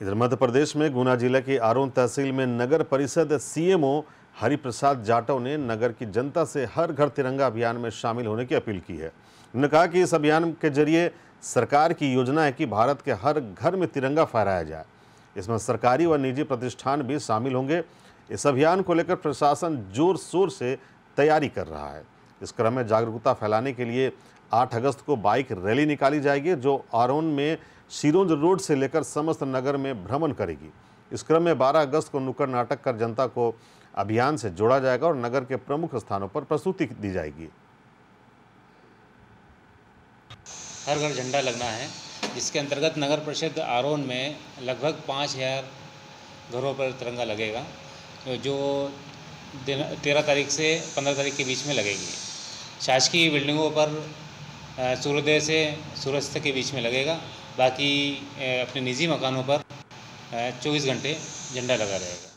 इधर मध्य प्रदेश में गुना जिला की आरोन तहसील में नगर परिषद सीएमओ हरिप्रसाद जाटव ने नगर की जनता से हर घर तिरंगा अभियान में शामिल होने की अपील की है। उन्होंने कहा कि इस अभियान के ज़रिए सरकार की योजना है कि भारत के हर घर में तिरंगा फहराया जाए। इसमें सरकारी व निजी प्रतिष्ठान भी शामिल होंगे। इस अभियान को लेकर प्रशासन ज़ोर शोर से तैयारी कर रहा है। इस क्रम में जागरूकता फैलाने के लिए 8 अगस्त को बाइक रैली निकाली जाएगी, जो आरोन में शिरोंज रोड से लेकर समस्त नगर में भ्रमण करेगी। इस क्रम में 12 अगस्त को नुक्कड़ नाटक कर जनता को अभियान से जोड़ा जाएगा और नगर के प्रमुख स्थानों पर प्रस्तुति दी जाएगी। हर घर झंडा लगना है, जिसके अंतर्गत नगर परिषद आरोन में लगभग पाँच हज़ार घरों पर तिरंगा लगेगा, जो तेरह तारीख से पंद्रह तारीख के बीच में लगेगी। शासकीय बिल्डिंगों पर सूर्योदय से सूर्यास्त के बीच में लगेगा। बाकी अपने निजी मकानों पर चौबीस घंटे झंडा लगा रहेगा।